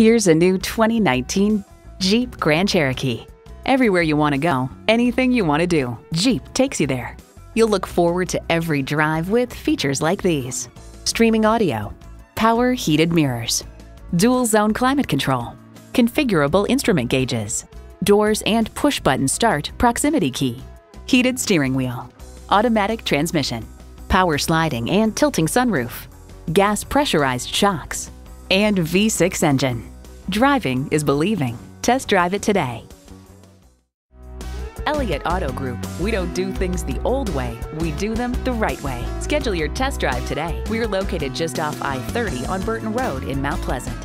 Here's a new 2019 Jeep Grand Cherokee. Everywhere you want to go, anything you want to do, Jeep takes you there. You'll look forward to every drive with features like these. Streaming audio, power heated mirrors, dual zone climate control, configurable instrument gauges, doors and push button start proximity key, heated steering wheel, automatic transmission, power sliding and tilting sunroof, gas pressurized shocks, and V6 engine. Driving is believing. Test drive it today. Elliott Auto Group. We don't do things the old way, we do them the right way. Schedule your test drive today. We're located just off I 30 on Burton Road in Mount Pleasant.